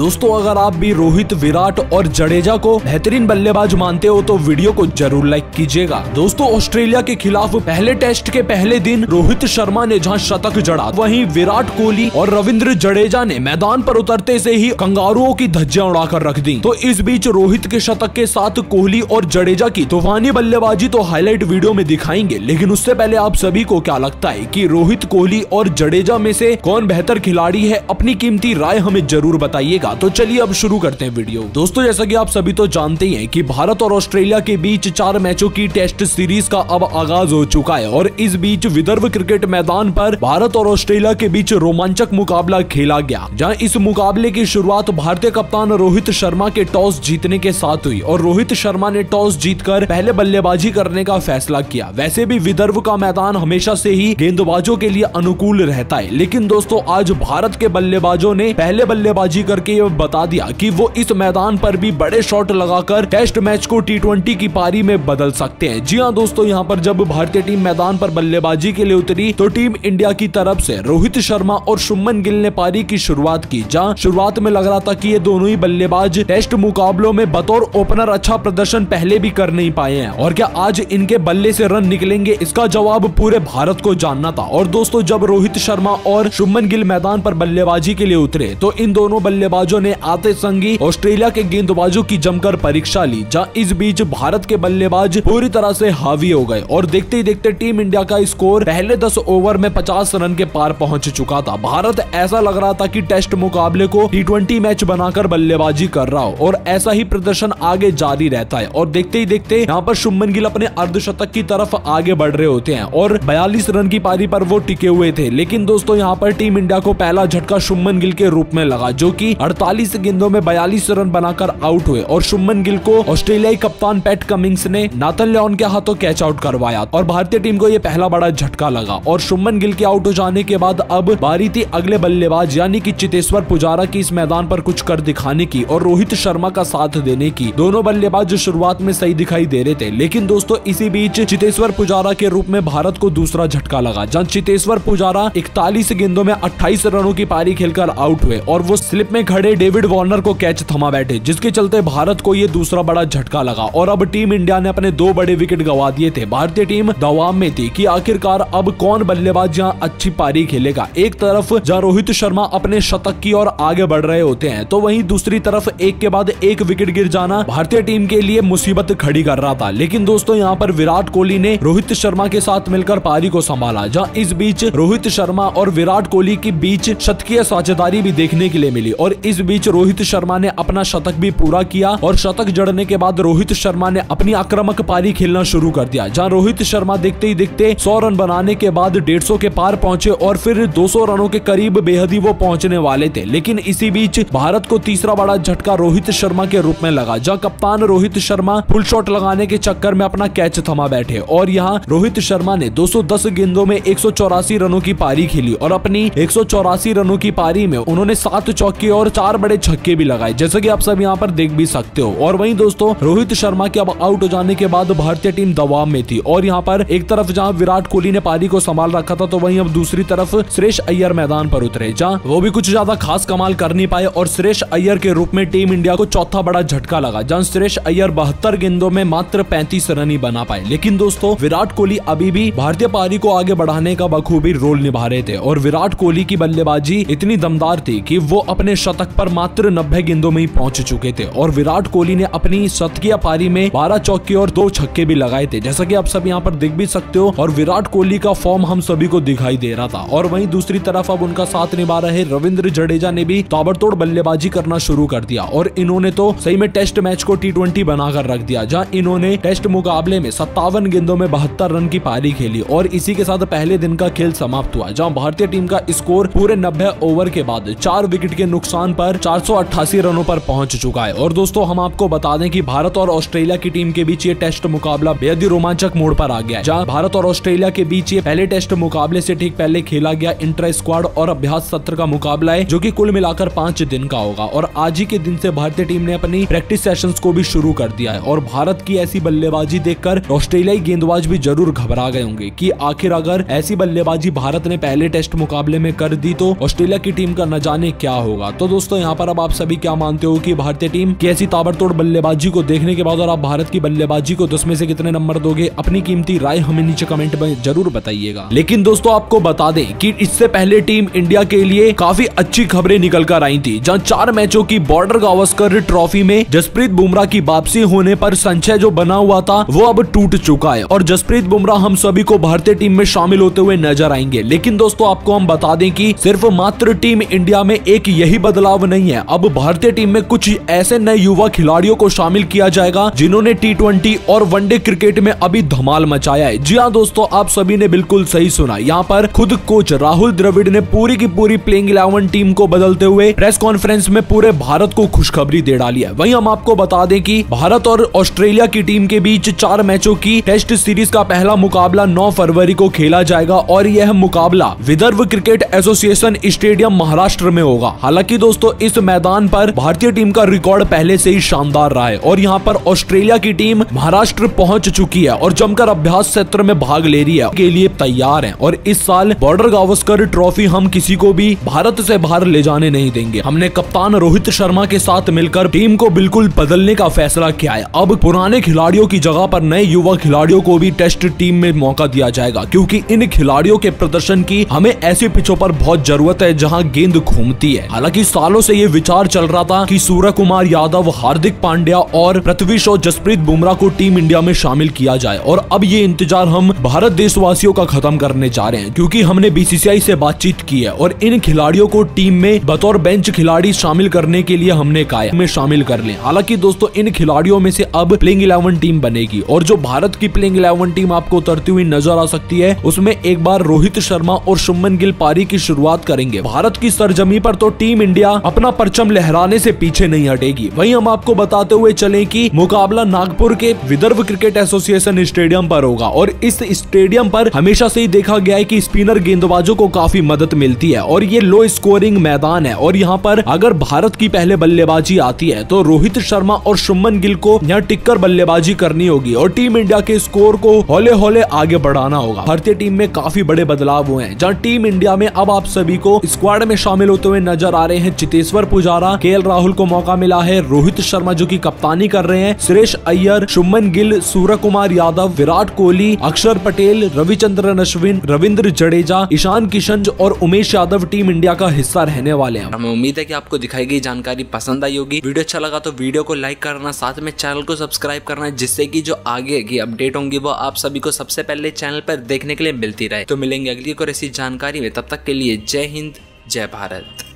दोस्तों, अगर आप भी रोहित, विराट और जडेजा को बेहतरीन बल्लेबाज मानते हो तो वीडियो को ज़रूर लाइक कीजिएगा। दोस्तों, ऑस्ट्रेलिया के खिलाफ पहले टेस्ट के पहले दिन रोहित शर्मा ने जहाँ शतक जड़ा, वहीं विराट कोहली और रविंद्र जडेजा ने मैदान पर उतरते से ही कंगारुओं की धज्जियाँ उड़ाकर रख दी। तो इस बीच रोहित के शतक के साथ कोहली और जडेजा की तूफानी बल्लेबाजी तो हाईलाइट वीडियो में दिखाएँगे, लेकिन उससे पहले आप सभी को क्या लगता है की रोहित, कोहली और जडेजा में से कौन बेहतर खिलाड़ी है, अपनी कीमती राय हमें ज़रूर बताइएगा। तो चलिए अब शुरू करते हैं वीडियो। दोस्तों, जैसा कि आप सभी तो जानते ही हैं कि भारत और ऑस्ट्रेलिया के बीच चार मैचों की टेस्ट सीरीज़ का अब आगाज़ हो चुका है और इस बीच विदर्भ क्रिकेट मैदान पर भारत और ऑस्ट्रेलिया के बीच रोमांचक मुकाबला खेला गया, जहाँ इस मुकाबले की शुरुआत भारतीय कप्तान रोहित शर्मा के टॉस जीतने के साथ हुई और रोहित शर्मा ने टॉस जीतकर पहले बल्लेबाजी करने का फैसला किया। वैसे भी विदर्भ का मैदान हमेशा से ही गेंदबाजों के लिए अनुकूल रहता है, लेकिन दोस्तों, आज भारत के बल्लेबाजों ने पहले बल्लेबाजी करके ये बता दिया कि वो इस मैदान पर भी बड़े शॉट लगाकर टेस्ट मैच को टी की पारी में बदल सकते हैं। जी हाँ दोस्तों, यहाँ पर जब भारतीय टीम मैदान पर बल्लेबाजी के लिए उतरी तो टीम इंडिया की तरफ़ से रोहित शर्मा और शुभमन गिल ने पारी की शुरुआत की, जहाँ शुरुआत में लग रहा था की ये दोनों ही बल्लेबाज टेस्ट मुकाबलों में बतौर ओपनर अच्छा प्रदर्शन पहले भी कर नहीं पाए हैं। और क्या आज इनके बल्ले से रन निकलेंगे, इसका जवाब पूरे भारत को जानना था। और दोस्तों, जब रोहित शर्मा और शुभमन गिल मैदान पर बल्लेबाजी के लिए उतरे तो इन दोनों बल्लेबाजों ने आते संगी ऑस्ट्रेलिया के गेंदबाजों की जमकर परीक्षा ली, जहाँ इस बीच भारत के बल्लेबाज पूरी तरह से हावी हो गए और देखते ही देखते टीम इंडिया का स्कोर पहले 10 ओवर में 50 रन के पार पहुँच चुका था। भारत ऐसा लग रहा था कि टेस्ट मुकाबले को टी मैच बनाकर बल्लेबाजी कर रहा हो और ऐसा ही प्रदर्शन आगे जारी रहता है और देखते ही देखते यहाँ पर शुभमन गिल अपने अर्धशतक की तरफ़ आगे बढ़ रहे होते हैं और बयालीस रन की पारी पर वो टिके हुए थे। लेकिन दोस्तों, यहाँ पर टीम इंडिया को पहला झटका शुभमन गिल के रूप में लगा, जो कि 48 गेंदों में 42 रन बनाकर आउट हुए और शुभमन गिल को ऑस्ट्रेलियाई कप्तान पैट कमिंग्स ने नाथन लियोन के हाथों कैच आउट करवाया और भारतीय टीम को यह पहला बड़ा झटका लगा और शुभमन गिल के आउट हो जाने के बाद अब बारी थी अगले बल्लेबाज, यानी कि चितेश्वर पुजारा की इस मैदान पर कुछ कर दिखाने की और रोहित शर्मा का साथ देने की। दोनों बल्लेबाज शुरुआत में सही दिखाई दे रहे थे, लेकिन दोस्तों इसी बीच चितेश्वर पुजारा के रूप में भारत को दूसरा झटका लगा, जहाँ चितेश्वर पुजारा इकतालीस गेंदों में अट्ठाईस रनों की पारी खेलकर आउट हुए और वो स्लिप में खड़े डेविड वार्नर को कैच थमा बैठे, जिसके चलते भारत को ये दूसरा बड़ा झटका लगा। और अब टीम इंडिया ने अपने दो बड़े विकेट गवा दिए थे। भारतीय टीम दबाव में थी कि आखिरकार अब कौन बल्लेबाज यहाँ अच्छी पारी खेलेगा। एक तरफ़ जहाँ रोहित शर्मा अपने शतक की ओर आगे बढ़ रहे होते हैं तो वहीं दूसरी तरफ़ एक के बाद एक विकेट गिर जाना भारतीय टीम के लिए मुसीबत खड़ी कर रहा था। लेकिन दोस्तों, यहाँ पर विराट कोहली ने रोहित शर्मा के साथ मिलकर पारी को संभाला, जहाँ इस बीच रोहित शर्मा और विराट कोहली के बीच शतकीय साझेदारी भी देखने के लिए मिली। और इस बीच रोहित शर्मा ने अपना शतक भी पूरा किया और शतक जड़ने के बाद रोहित शर्मा ने अपनी आक्रामक पारी खेलना शुरू कर दिया, जहाँ रोहित शर्मा देखते ही देखते 100 रन बनाने के बाद 150 के पार पहुँचे और फिर 200 रनों के करीब बेहद ही वो पहुँचने वाले थे। लेकिन इसी बीच भारत को तीसरा बड़ा झटका रोहित शर्मा के रूप में लगा, जहाँ कप्तान रोहित शर्मा फुल शॉट लगाने के चक्कर में अपना कैच थमा बैठे और यहाँ रोहित शर्मा ने 210 गेंदों में एक सौ चौरासी रनों की पारी खेली और अपनी एक सौ चौरासी रनों की पारी में उन्होंने सात चौके और चार बड़े छक्के भी लगाए। जैसे कि आप सब यहाँ पर देख भी सकते हो। और वहीं दोस्तों, रोहित शर्मा के अब आउट हो जाने के बाद भारतीय टीम दबाव में थी। और यहाँ पर एक तरफ़ जहाँ विराट कोहली ने पारी को संभाल रखा था तो वही अब दूसरी तरफ़ सुरेश अय्यर मैदान पर उतरे। जहाँ वो भी कुछ ज़्यादा खास कमाल कर नहीं पाए और सुरेश अय्यर के रूप में टीम इंडिया को चौथा बड़ा झटका लगा, जहाँ सुरेश अय्यर बहत्तर गेंदों में मात्र पैंतीस रन ही बना पाए। लेकिन दोस्तों, विराट कोहली अभी भी भारतीय पारी को आगे बढ़ाने का बखूबी रोल निभा रहे थे। और विराट कोहली की बल्लेबाजी इतनी दमदार थी कि वो अपने शतक पर मात्र नब्बे गेंदों में ही पहुँच चुके थे और विराट कोहली ने अपनी शतकीय पारी में बारह चौके और दो छक्के भी लगाए थे। जैसा कि आप सब यहाँ पर देख भी सकते हो और विराट कोहली का फॉर्म हम सभी को दिखाई दे रहा था। और वही दूसरी तरफ़ अब उनका साथ निभा रहे रविंद्र जडेजा ने भी ताबड़तोड़ बल्लेबाजी करना शुरू कर दिया और इन्होंने तो सही में टेस्ट मैच को टी ट्वेंटी बनाकर रख दिया, जहाँ इन्होंने टेस्ट मुकाबले में सत्तावन गेंदों में बहत्तर रन की पारी खेली और इसी के साथ पहले दिन का खेल समाप्त हुआ, जहाँ भारतीय टीम का स्कोर पूरे नब्बे ओवर के बाद चार विकेट के नुकसान पर चार सौ अट्ठासी रनों पर पहुँच चुका है। और दोस्तों, हम आपको बता दें कि भारत और ऑस्ट्रेलिया की टीम के बीच ये टेस्ट मुकाबला बेहद ही रोमांचक मोड़ पर आ गया जहाँ भारत और ऑस्ट्रेलिया के बीच ये पहले टेस्ट मुकाबले से ठीक पहले खेला गया इंटर स्क्वाड और अभ्यास सत्र का मुकाबला है, जो कि कुल मिलाकर पाँच दिन का होगा। और आज ही के दिन से भारतीय टीम ने अपनी प्रैक्टिस सेशन को भी शुरू कर दिया है। और भारत की ऐसी बल्लेबाजी देखकर ऑस्ट्रेलियाई गेंदबाज भी ज़रूर घबरा गए होंगे कि आखिर अगर ऐसी बल्लेबाजी भारत ने पहले टेस्ट मुकाबले में कर दी तो ऑस्ट्रेलिया की टीम का न जाने क्या होगा। तो दोस्तों दोस्तों, यहाँ पर अब आप सभी क्या मानते हो कि भारतीय टीम की ऐसी ताबड़तोड़ बल्लेबाजी को देखने के बाद और आप भारत की बल्लेबाजी को दस में से कितने नंबर दोगे? अपनी कीमती राय हमें नीचे कमेंट में ज़रूर बताइएगा। लेकिन दोस्तों, आपको बता दें कि इससे पहले टीम इंडिया के लिए काफ़ी अच्छी खबरें निकल कर आई थी, जहाँ चार मैचों की बॉर्डर गावस्कर ट्रॉफी में जसप्रीत बुमराह की वापसी होने पर संचय जो बना हुआ था, वो अब टूट चुका है। और जसप्रीत बुमराह हम सभी को भारतीय टीम में शामिल होते हुए नज़र आएँगे। लेकिन दोस्तों, आपको हम बता दें कि सिर्फ़ मात्र टीम इंडिया में एक यही बदलाव नहीं है। अब भारतीय टीम में कुछ ऐसे नए युवा खिलाड़ियों को शामिल किया जाएगा, जिन्होंने टी और वनडे क्रिकेट में अभी धमाल मचाया है। जी हाँ दोस्तों, आप सभी ने बिल्कुल सही सुना। यहाँ पर खुद कोच राहुल द्रविड़ ने पूरी की पूरी प्लेइंग इलेवन टीम को बदलते हुए प्रेस कॉन्फ्रेंस में पूरे भारत को खुशखबरी दे डाली है। वहीं हम आपको बता दें कि भारत और ऑस्ट्रेलिया की टीम के बीच चार मैचों की टेस्ट सीरीज़ का पहला मुकाबला 9 फरवरी को खेला जाएगा और यह मुकाबला Vidarbha cricket association stadium Maharashtra में होगा। हालाँकि दोस्तों इस मैदान पर भारतीय टीम का रिकॉर्ड पहले से ही शानदार रहा है और यहाँ पर ऑस्ट्रेलिया की टीम महाराष्ट्र पहुँच चुकी है और जमकर अभ्यास सत्र में भाग ले रही है, के लिए तैयार है। और इस साल बॉर्डर गावस्कर ट्रॉफी हम किसी को भी भारत से बाहर ले जाने नहीं देंगे। हमने कप्तान रोहित शर्मा के साथ मिलकर टीम को बिल्कुल बदलने का फैसला किया है। अब पुराने खिलाड़ियों की जगह पर नए युवा खिलाड़ियों को भी टेस्ट टीम में मौका दिया जाएगा, क्योंकि इन खिलाड़ियों के प्रदर्शन की हमें ऐसी पिचों पर बहुत ज़रूरत है जहाँ गेंद घूमती है। हालाँकि सालों से ये विचार चल रहा था कि सूर्य कुमार यादव, हार्दिक पांड्या और पृथ्वी शॉ जसप्रीत बुमराह को टीम इंडिया में शामिल किया जाए। और अब ये इंतज़ार हम भारत देशवासियों का खत्म करने जा रहे हैं, क्योंकि हमने बीसीसीआई से बातचीत की है और इन खिलाड़ियों को टीम में बतौर बेंच खिलाड़ी शामिल करने के लिए हमने कहा में शामिल कर ले। हालाँकि दोस्तों, इन खिलाड़ियों में से अब प्लेइंग इलेवन टीम बनेगी और जो भारत की प्लेइंग इलेवन टीम आपको उतरती हुई नज़र आ सकती है, उसमें एक बार रोहित शर्मा और शुभमन गिल पारी की शुरुआत करेंगे। भारत की सरजमी पर तो टीम इंडिया अपना परचम लहराने से पीछे नहीं हटेगी। वहीं हम आपको बताते हुए चले कि मुकाबला नागपुर के विदर्भ क्रिकेट एसोसिएशन स्टेडियम पर होगा और इस स्टेडियम पर हमेशा से ही देखा गया है कि स्पिनर गेंदबाजों को काफ़ी मदद मिलती है और ये लो स्कोरिंग मैदान है और यहाँ पर अगर भारत की पहले बल्लेबाजी आती है तो रोहित शर्मा और शुभमन गिल को यहाँ टिक्कर बल्लेबाजी करनी होगी और टीम इंडिया के स्कोर को हौले हौले आगे बढ़ाना होगा। भारतीय टीम में काफ़ी बड़े बदलाव हुए हैं, जहाँ टीम इंडिया में अब आप सभी को स्क्वाड में शामिल होते हुए नज़र आ रहे हैं चितेश्वर पुजारा के राहुल को मौका मिला है। रोहित शर्मा जो की कप्तानी कर रहे हैं। सुरेश अय्यर, शुभमन गिल सूर्य कुमार यादव, विराट कोहली, अक्षर पटेल, रविचंद्रन अश्विन, रविंद्र जडेजा, ईशान किशन और उमेश यादव टीम इंडिया का हिस्सा रहने वाले हैं। हमें उम्मीद है कि आपको दिखाई गई जानकारी पसंद आई होगी। वीडियो अच्छा लगा तो वीडियो को लाइक करना, साथ में चैनल को सब्सक्राइब करना, जिससे कि जो आगे की अपडेट होंगी वो आप सभी को सबसे पहले चैनल पर देखने के लिए मिलती रहे। तो मिलेंगे अगली को ऐसी जानकारी में। तब तक के लिए जय हिंद, जय भारत।